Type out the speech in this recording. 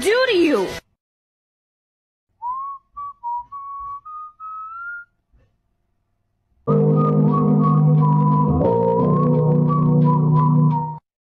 do to you?